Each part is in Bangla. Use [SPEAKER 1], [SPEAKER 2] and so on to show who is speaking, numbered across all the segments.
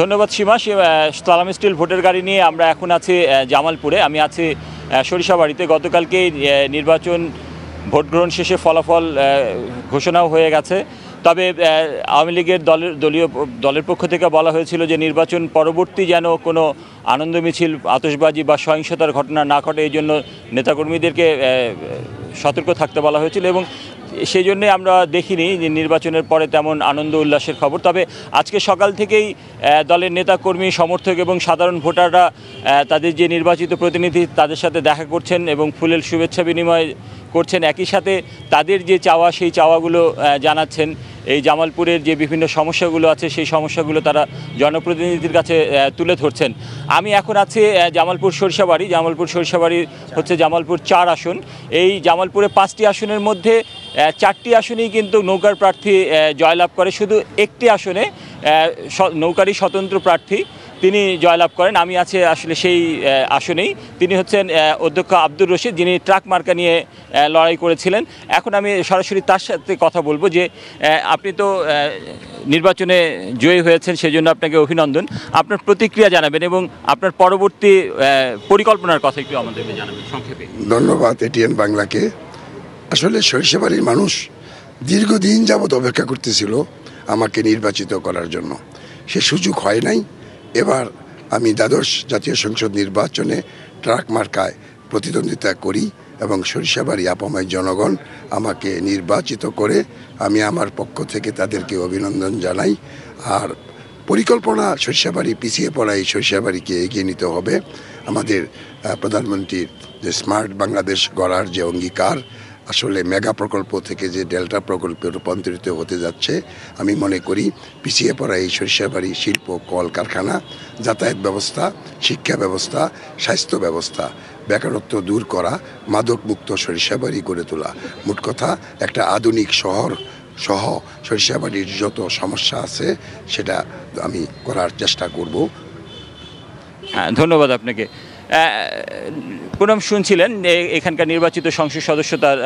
[SPEAKER 1] ধন্যবাদ সীমা। আহ, স্টিল ভোটের গাড়ি নিয়ে আমরা এখন আছি জামালপুরে। আমি আছি সরিষাবাড়িতে গতকালকে নির্বাচন ভোট গ্রহণ শেষে ফলাফল ঘোষণাও হয়ে গেছে। তবে আওয়ামী লীগের দলের দলীয় দলের পক্ষ থেকে বলা হয়েছিল যে নির্বাচন পরবর্তী যেন কোনো আনন্দ মিছিল আতসবাজি বা সহিংসতার ঘটনা না ঘটে এই জন্য নেতাকর্মীদেরকে সতর্ক থাকতে বলা হয়েছিল এবং সেই জন্যে আমরা দেখিনি যে নির্বাচনের পরে তেমন আনন্দ উল্লাসের খবর। তবে আজকে সকাল থেকেই দলের নেতাকর্মী, সমর্থক এবং সাধারণ ভোটাররা তাদের যে নির্বাচিত প্রতিনিধি, তাদের সাথে দেখা করছেন এবং ফুলের শুভেচ্ছা বিনিময় করছেন। একই সাথে তাদের যে চাওয়া, সেই চাওয়াগুলো জানাচ্ছেন। এই জামালপুরের যে বিভিন্ন সমস্যাগুলো আছে, সেই সমস্যাগুলো তারা জনপ্রতিনিধির কাছে তুলে ধরছেন। আমি এখন আছি জামালপুর সরিষাবাড়ি। জামালপুর সরিষাবাড়ি হচ্ছে জামালপুর চার আসন। এই জামালপুরে পাঁচটি আসনের মধ্যে চারটি আসনেই কিন্তু নৌকার প্রার্থী জয়লাভ করে। শুধু একটি আসনে নৌকারই স্বতন্ত্র প্রার্থী। তিনি জয়লাভ করেন। আমি আছি আসলে সেই আসনেই। তিনি হচ্ছেন অধ্যক্ষ আব্দুর রশিদ, যিনি ট্রাক মার্কা নিয়ে লড়াই করেছিলেন। এখন আমি সরাসরি তার সাথে কথা বলব যে আপনি তো নির্বাচনে জয়ী হয়েছেন, সেজন্য আপনাকে অভিনন্দন। আপনার প্রতিক্রিয়া জানাবেন এবং আপনার পরবর্তী পরিকল্পনার কথা একটু আমাদেরকে জানাবেন সংক্ষেপে।
[SPEAKER 2] ধন্যবাদ এটিএন বাংলাকে। আসলে সরিষাবাড়ির মানুষ দীর্ঘদিন যাবৎ অপেক্ষা করতেছিল আমাকে নির্বাচিত করার জন্য। সে সুযোগ হয় নাই। এবার আমি দ্বাদশ জাতীয় সংসদ নির্বাচনে ট্রাক মার্কায় প্রতিদ্বন্দ্বিতা করি এবং সরিষাবাড়ি আপামায় জনগণ আমাকে নির্বাচিত করে আমি আমার পক্ষ থেকে তাদেরকে অভিনন্দন জানাই। আর পরিকল্পনা সরিষাবাড়ি পিছিয়ে পড়া এই সরিষাবাড়িকে এগিয়ে নিতে হবে। আমাদের প্রধানমন্ত্রীর যে স্মার্ট বাংলাদেশ গড়ার যে অঙ্গীকার আসলে মেগা প্রকল্প থেকে যে ডেল্টা প্রকল্পে রূপান্তরিত হতে যাচ্ছে, আমি মনে করি পিছিয়ে পড়া এই সরিষাবাড়ি শিল্প, কল, কারখানা, যাতায়াত ব্যবস্থা, শিক্ষা ব্যবস্থা, স্বাস্থ্য ব্যবস্থা, বেকারত্ব দূর করা মাদক মুক্ত সরিষাবাড়ি গড়ে তোলা। মোট কথা, একটা আধুনিক শহর সহ সরিষাবাড়ির যত সমস্যা আছে, সেটা আমি করার চেষ্টা করব।
[SPEAKER 1] হ্যাঁ ধন্যবাদ আপনাকে। পুনম শুনছিলেন এখানকার নির্বাচিত সংসদ সদস্য তার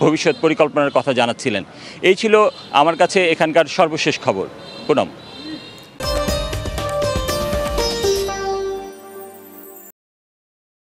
[SPEAKER 1] ভবিষ্যৎ পরিকল্পনার কথা জানাচ্ছিলেন। এই ছিল আমার কাছে এখানকার সর্বশেষ খবর। পুনম।